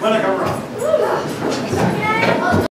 When I come around.